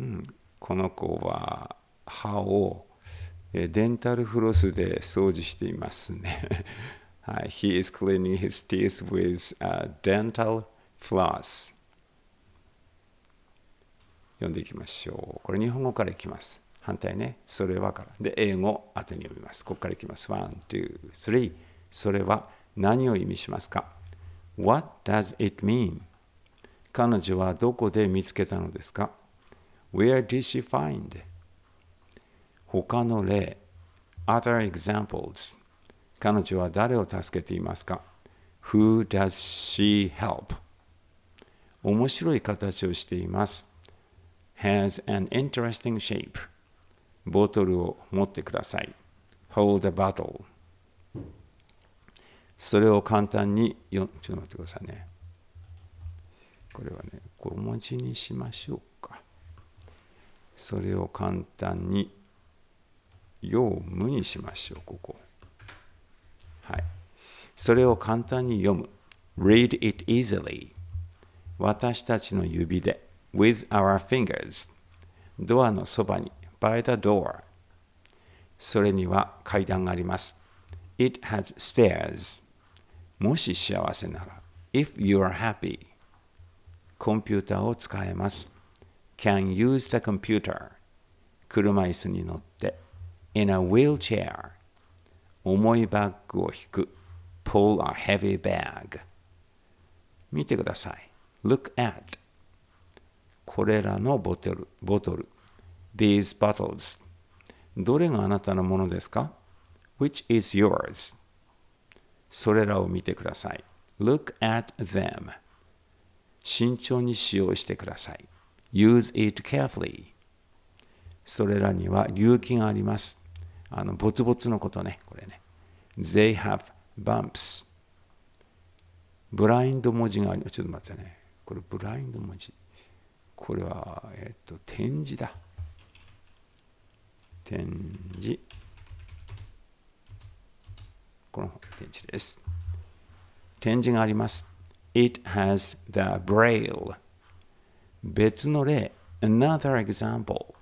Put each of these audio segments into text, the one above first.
うん、この子は歯をデンタルフロスで掃除していますね。はい、He is cleaning his teeth with a dental floss. 読んでいきましょう。これ日本語からいきます。反対ね。それはから。で、英語後に読みます。ここからいきます。1、2、3。それは何を意味しますか ?What does it mean? 彼女はどこで見つけたのですか？?Where did she find? 他の例 Other examples 彼女は誰を助けていますか ?Who does she help? 面白い形をしています。has an interesting shape ボトルを持ってください。hold a bottle それを簡単によちょっと待ってくださいね。これはね、小文字にしましょう。それを簡単に読むにしましょう、ここ。はい。それを簡単に読む。read it easily. 私たちの指で。With our fingers. ドアのそばに。By the door. それには階段があります。It has stairs. もし幸せなら。If you are happy. コンピューターを使えます。Can use the computer 車椅子に乗って in a wheelchair 重いバッグを引く pull a heavy bag 見てください look at これらのボトルボトル these bottles どれがあなたのものですか which is yours それらを見てください look at them 慎重に使用してください use it carefully それらには隆起がありますあの、ボツボツのことね、これね。They have bumps. ブラインド文字があります。ちょっと待ってね。これブラインド文字。これは、えっと、展示だ。展示。この展示です。展示があります。It has the braille. 別の例。Another example.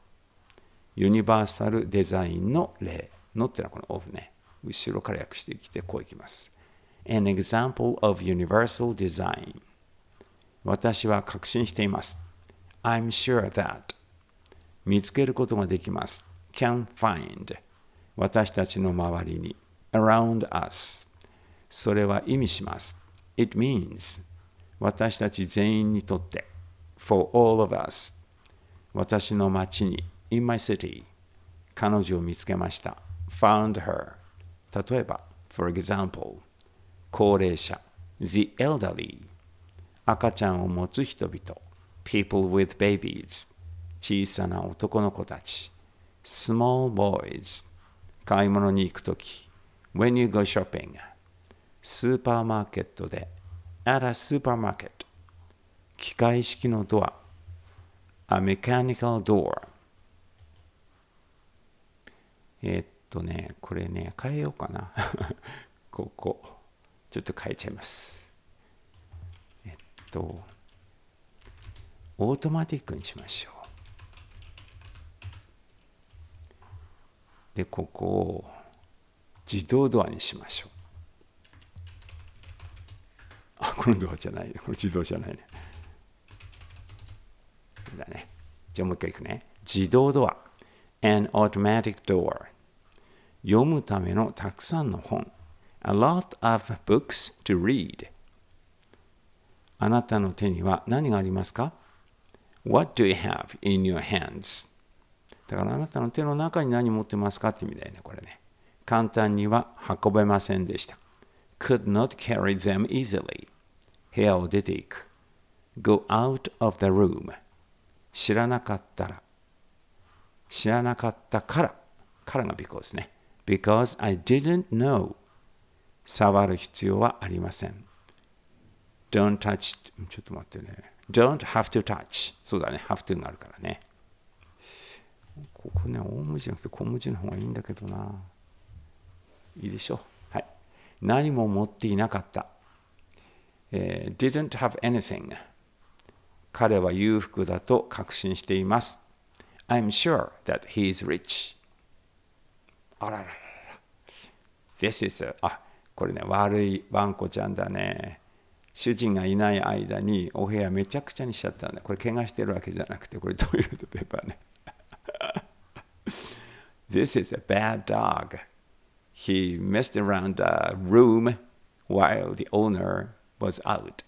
ユニバーサルデザインの例のっていうのはこのオフね。後ろから訳してきてこういきます。An example of universal design 私は確信しています。I'm sure that 見つけることができます。can find 私たちの周りに around us それは意味します。It means 私たち全員にとって for all of us 私の町に in my city 彼女を見つけました found her 例えば for example 高齢者 the elderly 赤ちゃんを持つ人々 people with babies 小さな男の子たち small boys 買い物に行くとき when you go shopping スーパーマーケットで at a supermarket 機械式のドア a mechanical door え、っとね、これね、変えようかな。ここ。ちょっと変えちゃいます。えっと、オートマティックにしましょう。で、ここを自動ドアにしましょう。あ、このドアじゃないね。これ自動じゃないね。だね。じゃあもう一回いくね。自動ドア。an automatic door 読むためのたくさんの本 a lot of books to read あなたの手には何がありますか What do you have in your hands? だからあなたの手の中に何持ってますかって意味だよね、これね。簡単には運べませんでした。could not carry them easily 部屋を出ていく。go out of the room 知らなかったら知らなかったから、からが because ね。because I didn't know 触る必要はありません。don't touch ちょっと待ってね。don't have to touch そうだね。have to があるからね。ここね、大文字じゃなくて小文字の方がいいんだけどな。いいでしょ？う。はい。何も持っていなかった。えー、didn't have anything 彼は裕福だと確信しています。I'm sure that he is rich. あらららら。This is a, あ、これね、悪いワンコちゃんだね。主人がいない間にお部屋めちゃくちゃにしちゃったんだ。これ怪我してるわけじゃなくて、これトイレットペーパーね。This is a bad dog. He messed around the room while the owner was out.